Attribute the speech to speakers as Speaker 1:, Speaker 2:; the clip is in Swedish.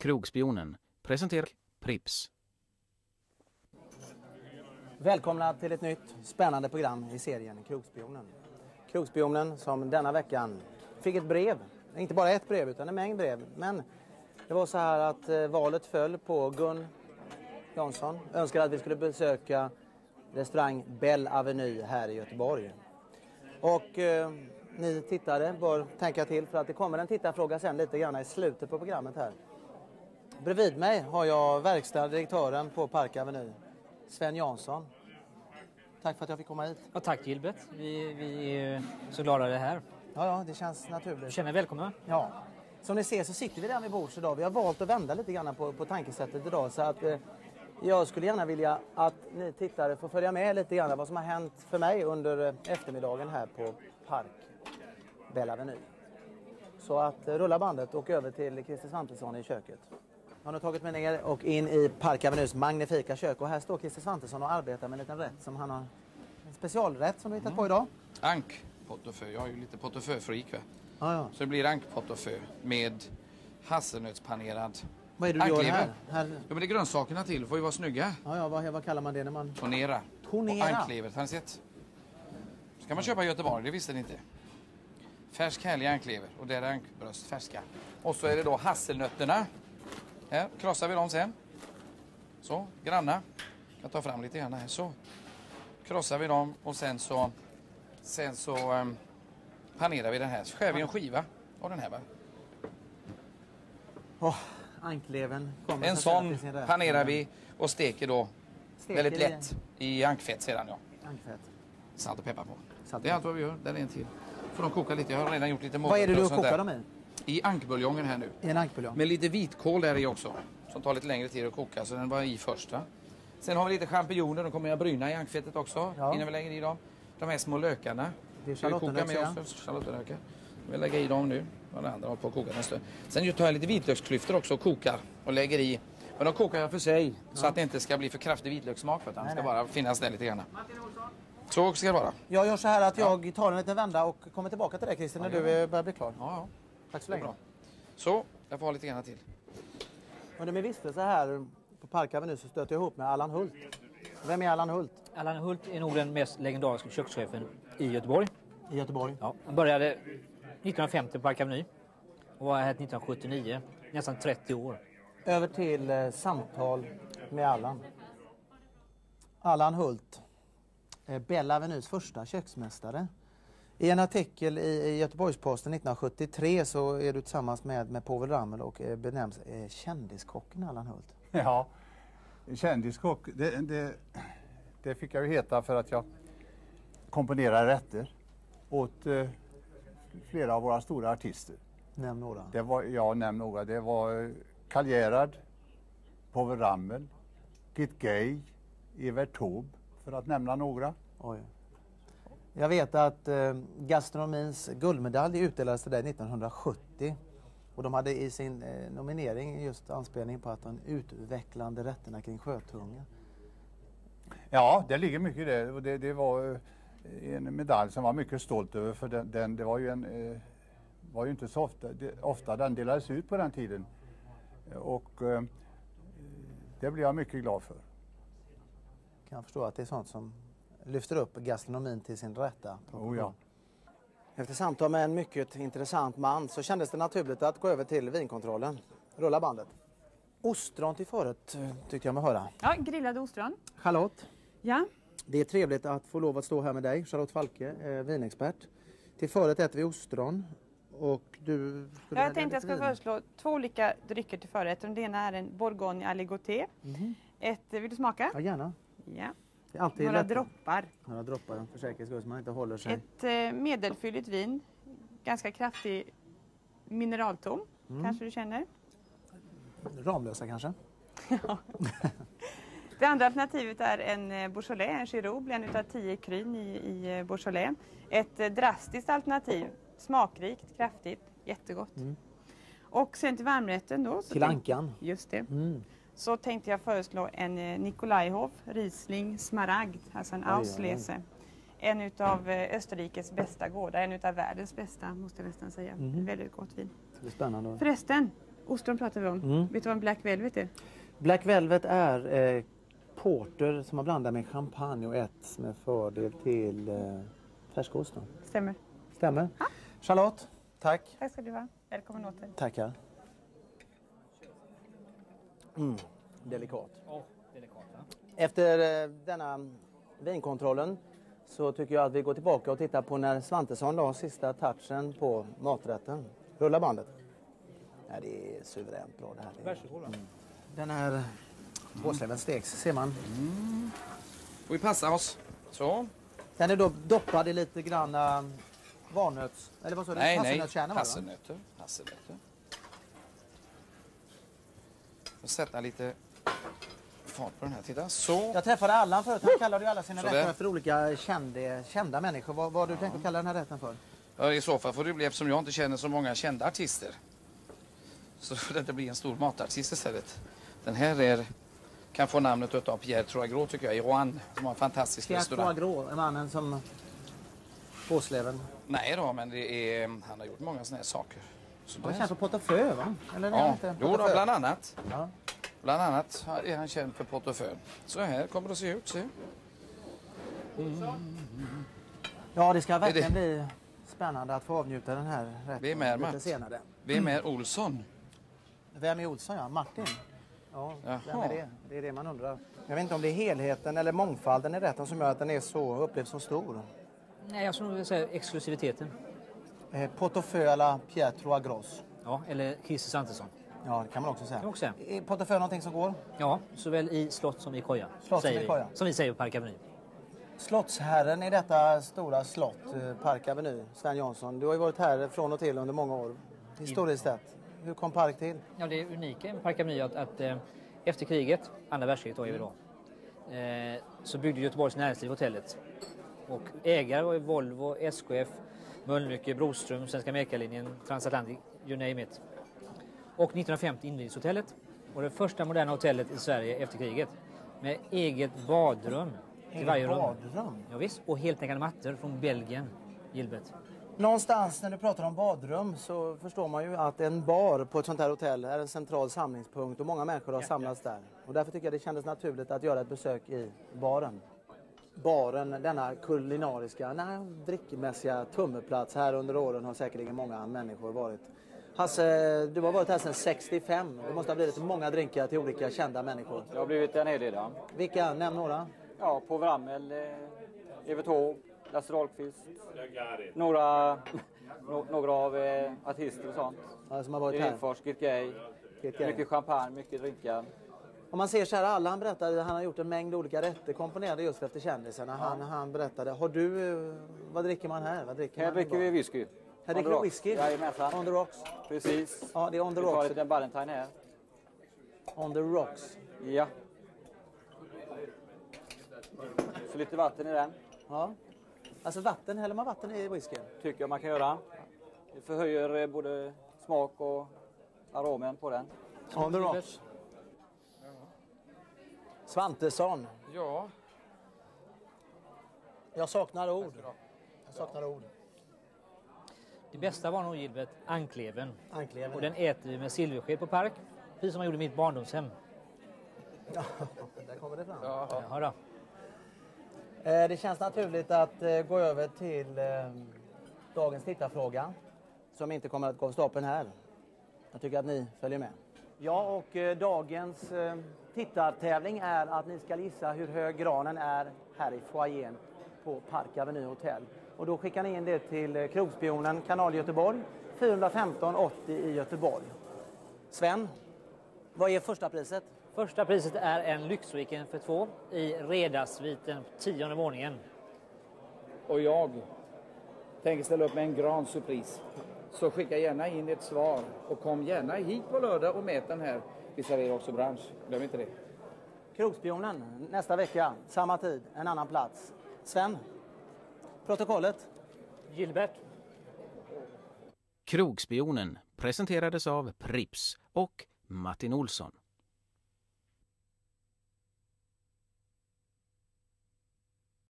Speaker 1: Krogspionen presenterar Prips.
Speaker 2: Välkomna till ett nytt spännande program i serien Krogspionen. Krogspionen som denna veckan fick ett brev. Inte bara ett brev utan en mängd brev. Men det var så här att eh, valet föll på Gun Jansson. Önskade att vi skulle besöka restaurang Bell Avenue här i Göteborg. Och eh, ni tittare bör tänka till för att det kommer en tittarfråga sen lite grann i slutet på programmet här. Bredvid mig har jag verkställande direktören på Park Avenue, Sven Jansson. Tack för att jag fick komma hit.
Speaker 3: Ja, tack Gilbert. Vi, vi är så glada att du är här.
Speaker 2: Ja, ja, det känns naturligt.
Speaker 3: Känner er välkomna.
Speaker 2: Ja. Som ni ser så sitter vi där vid bords idag. Vi har valt att vända lite grann på, på tankesättet idag. Så att, eh, jag skulle gärna vilja att ni tittare får följa med lite grann vad som har hänt för mig under eh, eftermiddagen här på Park Belle Avenue. Så att eh, rulla bandet och över till Christer Svantesson i köket. Har nu tagit mig ner och in i Park Avenues magnifika kök och här står Christer Svantesson och arbetar med en liten rätt som han har en specialrätt som vi hittat på idag.
Speaker 4: Ank portofö. Jag har ju lite portofö-freak va.
Speaker 2: Ja.
Speaker 4: Så det blir ankportofö med hasselnötspanerad
Speaker 2: Vad är det du gör här? här?
Speaker 4: Ja men det är grönsakerna till, får ju vara snygga.
Speaker 2: Ja, ja, vad, vad kallar man det när man...
Speaker 4: Tonera.
Speaker 2: Tonera.
Speaker 4: Och anklever, har ni sett? ska man köpa i Göteborg, det visste ni inte. Färsk härlig anklever och där är ankbröst färska. Och så är det då hasselnötterna. Här krossar vi dem sen. Så, granna. Jag tar fram lite grann här. Så. Krossar vi dem och sen så Sen så um, panerar vi den här. Så skär vi en skiva av den här. Va?
Speaker 2: Åh, anklevern kommer
Speaker 4: En sån panerar vi och steker då
Speaker 2: Steker
Speaker 4: väldigt lätt i ankfett sedan. Ja.
Speaker 2: Ankfett.
Speaker 4: Salt och peppar på.
Speaker 2: Salt och
Speaker 4: det är allt vad vi gör. Där är en till. Får de koka lite. Jag har redan gjort lite
Speaker 2: Vad är det du kokar dem i?
Speaker 4: I ankbuljongen här nu.
Speaker 2: I en ankbuljong?
Speaker 4: Med lite vitkål där i också. Som tar lite längre tid att koka. Så den var i först. Va? Sen har vi lite champinjoner. De kommer jag bryna i ankfettet också.
Speaker 2: Ja.
Speaker 4: Innan vi lägger i dem. De här små lökarna.
Speaker 2: Det är
Speaker 4: Ska vi koka
Speaker 2: schalottenlök,
Speaker 4: med också. Schalottenlökar. Vill lägga i dem nu. Den andra har på att koka en stund. Sen tar jag lite vitlöksklyftor också och kokar. Och lägger i. Men de kokar jag för sig. Så att det inte ska bli för kraftig vitlökssmak. Utan
Speaker 2: Nej,
Speaker 4: ska
Speaker 2: nej.
Speaker 4: bara finnas där lite grann. Så ska det vara.
Speaker 2: Jag gör så här att jag tar en liten vända och kommer tillbaka till dig Christer när
Speaker 4: Ja,
Speaker 2: du eh, börjar bli klar.
Speaker 4: Ja, ja.
Speaker 2: Tack så
Speaker 4: Det är
Speaker 2: länge.
Speaker 4: bra. Så, jag får ha lite grann till.
Speaker 2: Under min vistelse här på Park Avenue så stöter jag ihop med Allan Hult. Vem är Allan Hult
Speaker 3: Allan Hult är nog den mest legendariska kökschefen i Göteborg.
Speaker 2: i Göteborg?
Speaker 3: Ja, han började 1950 på Park Avenue och var här 1979. Nästan 30 år.
Speaker 2: Över till eh, samtal med Allan. Allan Hult, eh, Bella Avenues första köksmästare. I en artikel i, Göteborgs-Posten 1973 så är du tillsammans med, med Povel Ramel och eh, benämns eh, kändiskocken Allan Hult.
Speaker 5: Ja, kändiskock, det, det, det fick jag ju heta för att jag komponerar rätter åt eh, flera av våra stora artister.
Speaker 2: Nämn några.
Speaker 5: Det var, jag nämner några, det var eh, Karl Gerhard, Povel Ramel, Git Gay, Evert Taube för att nämna några.
Speaker 2: Oj. Jag vet att eh, gastronomins guldmedalj utdelades till dig 1970. Och de hade i sin eh, nominering just anspelning på att de utvecklande rätterna kring sjötunga.
Speaker 5: Ja, det ligger mycket i det. Och det, det var eh, en medalj som var mycket stolt över för den, den det var ju en eh, var ju inte så ofta, det, ofta den delades ut på den tiden. Och eh, det blev jag mycket glad för.
Speaker 2: Kan jag förstå att det är sånt som lyfter upp gastronomin till sin rätta
Speaker 5: Oh ja.
Speaker 2: Efter samtal med en mycket intressant man så kändes det naturligt att gå över till vinkontrollen. Rulla bandet. Ostron till förrätt eh, tyckte jag mig höra.
Speaker 6: Ja, grillade ostron.
Speaker 2: Charlotte,
Speaker 6: Ja,
Speaker 2: det är trevligt att få lov att stå här med dig. Charlotte Falke, eh, vinexpert. Till förrätt äter vi ostron. Och du skulle
Speaker 6: jag tänkte jag
Speaker 2: vin.
Speaker 6: föreslå två olika drycker till förrätt. Det ena är en Bourgogne aligoté. Ett, vill du smaka?
Speaker 2: Ja, gärna.
Speaker 6: Ja.
Speaker 2: Det är alltid
Speaker 6: Några
Speaker 2: lätt-
Speaker 6: droppar.
Speaker 2: Några droppar för säkerhets skull så man inte håller sig.
Speaker 6: Ett eh, medelfylligt vin. Ganska kraftig mineralton.
Speaker 2: Mm.
Speaker 6: Kanske du känner.
Speaker 2: Ramlösa kanske?
Speaker 6: Det andra alternativet är en eh, Beaujolais, en Giroud, en utav tio kryn i, i eh, Beaujolais. Ett eh, drastiskt alternativ. Smakrikt, kraftigt, jättegott. Och sen till varmrätten då. så
Speaker 2: Mm. Till
Speaker 6: tänk-
Speaker 2: ankan.
Speaker 6: Just det.
Speaker 2: Mm.
Speaker 6: Så tänkte jag föreslå en eh, Nikolajhov Riesling Smaragd, alltså en. Auslese. En utav eh, Österrikes bästa gårdar, en utav världens bästa måste jag nästan säga.
Speaker 2: Mhm.
Speaker 6: Väldigt gott vin.
Speaker 2: Det blir spännande.
Speaker 6: Förresten, ostron pratar vi om.
Speaker 2: Mm.
Speaker 6: Vet du vad en Black Velvet är?
Speaker 2: Black Velvet är eh, porter som man blandar med champagne och äts med fördel till eh, färskosten.
Speaker 6: Stämmer.
Speaker 2: Stämmer? Charlotte, tack.
Speaker 6: Tack ska du ha. Välkommen åter.
Speaker 2: Tackar. Mm, delikat.
Speaker 3: Oh, delikat, va?
Speaker 2: Efter eh, denna vinkontrollen så tycker jag att vi går tillbaka och tittar på när Svantesson la sista touchen på maträtten. Rulla bandet. Ja, det är suveränt bra det här.
Speaker 3: Mm.
Speaker 2: Den här påsleven steks, ser man.
Speaker 4: Får vi passa oss. Så.
Speaker 2: Den är då doppad i lite grann äh, valnöts... Eller vad sa du?
Speaker 4: Nej, nej. Hasselnötter. Hasselnötter. Och sätta lite fart på den här. Titta. Så.
Speaker 2: Jag träffade Allan förut. Han kallade ju alla sina
Speaker 4: Sådär.
Speaker 2: rätter efter olika kända, kända människor. Vad, har du tänkt att kalla den här rätten för?
Speaker 4: Ja, I så fall får det bli, eftersom jag inte känner så många kända artister, så får det inte bli en stor matartist istället. Den här är, kan få namnet av Pierre Troagros tycker jag, i Rouen, som har en fantastisk
Speaker 2: Pierre
Speaker 4: restaurang.
Speaker 2: Troagros är mannen som... Påsleven.
Speaker 4: Nej då, men det är, han har gjort många sådana här saker. Så
Speaker 2: Han är känd för portefeuille va? Eller
Speaker 4: Ja,
Speaker 2: inte
Speaker 4: jo, då, bland annat.
Speaker 2: Ja.
Speaker 4: Bland annat är han känd för portefeuille. Så här kommer det att se ut. Se.
Speaker 2: Ja, det ska verkligen
Speaker 4: det-
Speaker 2: bli spännande att få avnjuta den här rätten
Speaker 4: Vem är
Speaker 2: lite
Speaker 4: Mats?
Speaker 2: senare.
Speaker 4: Vem är Olsson?
Speaker 2: Vem är Olsson ja? Martin? Ja, vem
Speaker 4: Jaha.
Speaker 2: är det? Det är det man undrar. Jag vet inte om det är helheten eller mångfalden i rätten som gör att den är så upplevd som stor.
Speaker 3: Nej, jag skulle vilja säga exklusiviteten.
Speaker 2: Eh, Portefeuille à la Pierre Troagros.
Speaker 3: Ja, eller Christer Svantesson.
Speaker 2: Ja, det kan man också säga.
Speaker 3: Också säga.
Speaker 2: Är någonting som går?
Speaker 3: Ja, såväl i slott som i koja.
Speaker 2: Slott som i koja.
Speaker 3: Vi. Som vi säger på Park Avenue.
Speaker 2: Slottsherren i detta stora slott, eh, Park Avenue, Sven Jansson. Du har ju varit här från och till under många år. Historiskt sett. Hur kom Park till?
Speaker 3: Ja, det unika med Park Avenue är att, att eh, efter kriget, andra världskriget är vi då, eh, så byggde Göteborgs näringsliv hotellet. Och ägare var ju Volvo, SKF, Mölnlycke, Broström, Svenska Mekarlinjen, Transatlantic, you name it. Och 1950 invigdes hotellet. Och det första moderna hotellet i Sverige efter kriget. Med eget badrum till varje rum.
Speaker 2: badrum?
Speaker 3: Ja, visst. och heltäckande mattor från Belgien, Gilbert.
Speaker 2: Någonstans när du pratar om badrum så förstår man ju att en bar på ett sånt här hotell är en central samlingspunkt och många människor har samlats där. Och därför tycker jag det kändes naturligt att göra ett besök i baren. Baren, denna kulinariska, nej, drickmässiga tummelplats här under åren har säkerligen många människor varit. Hasse, du har varit här sedan 65. Det måste ha blivit många drinkar till olika kända människor.
Speaker 7: Det har blivit en hel del, ja.
Speaker 2: Vilka? Nämn några.
Speaker 7: Ja, på Wramel, eh, Evert Taube, Lasse Dahlqvist. Några, no, några av eh, artister och sånt.
Speaker 2: Ja, som har varit här. Kit Gay.
Speaker 7: Mycket champagne, mycket drinkar.
Speaker 2: Om man ser så här, alla han berättade, han har gjort en mängd olika rätter komponerade just efter kändisarna. Han, han berättade, har du, vad dricker man här? Vad dricker
Speaker 7: Här dricker vi whisky.
Speaker 2: Här dricker vi
Speaker 7: rocks.
Speaker 2: whisky?
Speaker 7: Jajamensan.
Speaker 2: On the rocks?
Speaker 7: Precis.
Speaker 2: Ja, det är on the
Speaker 7: Vi tar en
Speaker 2: rocks.
Speaker 7: liten Ballantine här.
Speaker 2: On the rocks.
Speaker 7: Ja. Så lite vatten i den,
Speaker 2: Ja. Alltså vatten, häller man vatten i whiskyn?
Speaker 7: tycker jag man kan göra. Det förhöjer eh, både smak och aromen på den.
Speaker 2: On the rocks. Svantesson.
Speaker 4: Ja,
Speaker 2: Jag saknar ord. Jag saknar ord.
Speaker 3: Det bästa var nog Gilbert ankleven.
Speaker 2: Ankleven.
Speaker 3: Och den äter vi med silversked på Park. Precis som man gjorde i mitt barndomshem.
Speaker 2: Där kommer det fram.
Speaker 3: Jaha då.
Speaker 2: Eh, Det känns naturligt att eh, gå över till eh, dagens tittarfråga som inte kommer att gå av stapeln här. Jag tycker att ni följer med. Ja, och eh, dagens eh, tittartävling är att ni ska gissa hur hög granen är här i foajén på Park Avenue Hotel. Och då skickar ni in det till eh, Krogspionen, kanal Göteborg, 415 80 i Göteborg. Sven, vad är första priset?
Speaker 3: Första priset är en lyxweekend för två i Redasviten på tionde våningen.
Speaker 8: och jag tänker ställa upp med en grand surprise. Så skicka gärna in ett svar och kom gärna hit på lördag och mät den här. Vi serverar också bransch, glöm inte det.
Speaker 2: Krogspionen nästa vecka, samma tid, en annan plats. Sven, protokollet?
Speaker 3: Gilbert.
Speaker 1: Krogspionen presenterades av Prips och Martin Olsson.